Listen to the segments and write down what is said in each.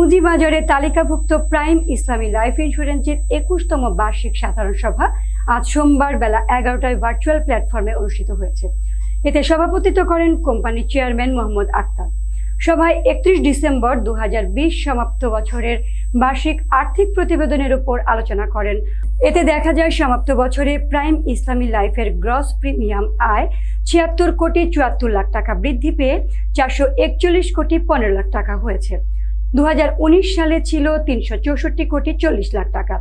পুঁজিবাজারে তালিকাভুক্ত প্রাইম ইসলামী লাইফ ইন্স্যুরেন্সের একুশতম বার্ষিক সাধারণ সভা আজ সোমবার বেলা এগারোটায় ভার্চুয়াল প্ল্যাটফর্মে অনুষ্ঠিত হয়েছে। এতে সভাপতিত্ব করেন কোম্পানির চেয়ারম্যান মোহাম্মদ আক্তার। সভায় একত্রিশ ডিসেম্বর দু হাজার বিশ সমাপ্ত বছরের বার্ষিক আর্থিক প্রতিবেদনের উপর আলোচনা করেন। এতে দেখা যায়, সমাপ্ত বছরে প্রাইম ইসলামী লাইফের গ্রস প্রিমিয়াম আয় ছিয়াত্তর কোটি চুয়াত্তর লাখ টাকা বৃদ্ধি পেয়ে চারশো একচল্লিশ কোটি পনেরো লাখ টাকা হয়েছে। দু হাজার উনিশ সালে ছিল তিনশো চৌষট্টি কোটি চল্লিশ লাখ টাকা।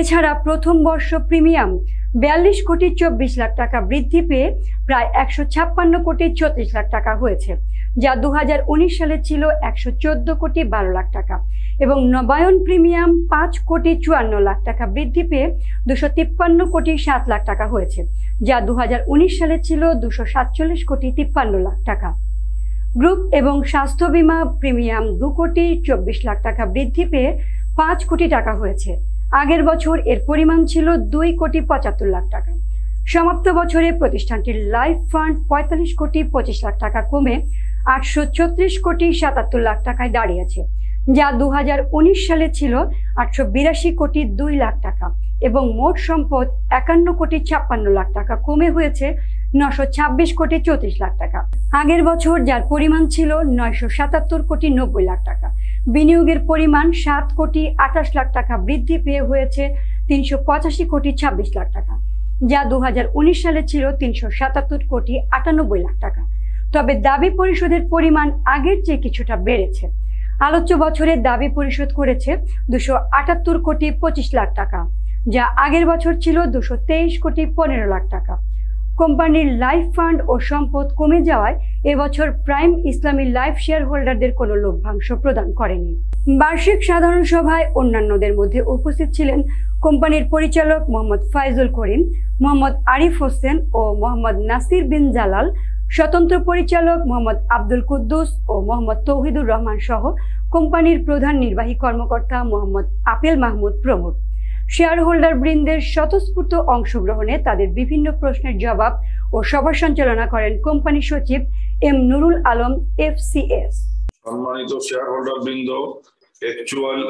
এছাড়া প্রথম বর্ষ প্রিমিয়াম বিয়াল্লিশ কোটি চব্বিশ লাখ টাকা বৃদ্ধি পেয়ে প্রায় একশো ছাপ্পান্ন কোটি ছত্রিশ লাখ টাকা হয়েছে, যা দু হাজার উনিশ সালে ছিল একশো চোদ্দ কোটি বারো লাখ টাকা এবং নবায়ন প্রিমিয়াম পাঁচ কোটি চুয়ান্ন লাখ টাকা বৃদ্ধি পেয়ে দুশো তিপ্পান্ন কোটি সাত লাখ টাকা হয়েছে, যা দু হাজার উনিশ সালে ছিল দুশো সাতচল্লিশ কোটি তিপ্পান্ন লাখ টাকা। গ্রুপ এবং স্বাস্থ্য বীমা প্রিমিয়াম দু কোটি চব্বিশ লাখ টাকা বৃদ্ধি পেয়ে পাঁচ কোটি টাকা হয়েছে। আগের বছর এর পরিমাণ ছিল দুই কোটি পঁচাত্তর লাখ টাকা। সমাপ্ত বছরে প্রতিষ্ঠানটির লাইফ ফান্ড পঁয়তাল্লিশ কোটি পঁচিশ লাখ টাকা কমে আটশো ছত্রিশ কোটি সাতাত্তর লাখ টাকায় দাঁড়িয়েছে, যা দু হাজার উনিশ সালে ছিল আটশো বিরাশি কোটি দুই লাখ টাকা এবং মোট সম্পদ একান্ন কোটি ছাপ্পান্ন লাখ টাকা। কমে হয়েছে নশো ছাব্বিশ কোটি চৌত্রিশ লাখ টাকা। আগের বছর যার পরিমাণ ছিল নয়শো সাতাত্তর কোটি নব্বই লাখ টাকা। বিনিয়োগের পরিমাণ সাত কোটি আঠাশ লাখ টাকা বৃদ্ধি পেয়ে হয়েছে তিনশো পঁচাশি কোটি ছাব্বিশ লাখ টাকা, যা দু হাজার উনিশ সালে ছিল তিনশো সাতাত্তর কোটি আটানব্বই লাখ টাকা। তবে দাবি পরিশোধের পরিমাণ আগের চেয়ে কিছুটা বেড়েছে। আলোচ্য বছরে দাবি পরিশোধ করেছে দুশো আটাত্তর কোটি পঁচিশ লাখ টাকা, যা আগের বছর ছিল দুশো তেইশ কোটি পনেরো লাখ টাকা। কোম্পানির লাইফ ফান্ড ও সম্পদ কমে যাওয়ায় এবছর প্রাইম ইসলামী লাইফ শেয়ার হোল্ডারদের কোনো লভ্যাংশ প্রদান করেনি। বার্ষিক সাধারণ সভায় অন্যান্যদের মধ্যে উপস্থিত ছিলেন কোম্পানির পরিচালক মোহাম্মদ ফাইজুল করিম, মোহাম্মদ আরিফ হোসেন ও মোহাম্মদ নাসির বিন জালাল, স্বতন্ত্র পরিচালক মোহাম্মদ আব্দুল কুদ্দুস ও মোহাম্মদ তৌহিদুর রহমান সহ কোম্পানির প্রধান নির্বাহী কর্মকর্তা মোহাম্মদ আপেল মাহমুদ প্রমুখ। শেয়ার হোল্ডার বৃন্দের স্বতঃস্ফূর্ত অংশগ্রহণে তাদের বিভিন্ন প্রশ্নের জবাব ও সভা সঞ্চালনা করেন কোম্পানি সচিব এম নুরুল আলম, এফসিএস। সম্মানিত শেয়ার হোল্ডার বৃন্দ অ্যাকচুয়াল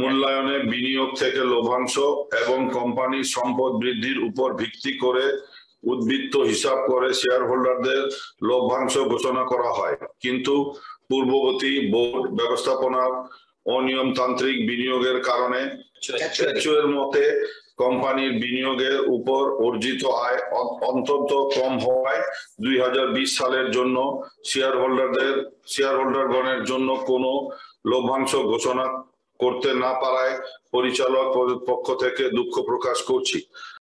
মূল্যায়নে বিনিয়োগ থেকে লভ্যাংশ এবং কোম্পানির সম্পদ বৃদ্ধির উপর ভিত্তি করে উদ্বৃত্ত হিসাব করে শেয়ার হোল্ডারদের লভ্যাংশ ঘোষণা করা হয়। কিন্তু পূর্ববর্তী বোর্ড ব্যবস্থাপনার অনিয়মতান্ত্রিক বিনিয়োগের কারণে এর মতে কোম্পানির বিনিয়োগের উপর অর্জিত আয় অন্তত কম হওয়ায় দুই হাজার বিশ সালের জন্য শেয়ার হোল্ডারদের শেয়ার হোল্ডারগণের জন্য কোনো লভ্যাংশ ঘোষণা করতে না পারায় পরিচালক পক্ষ থেকে দুঃখ প্রকাশ করছি।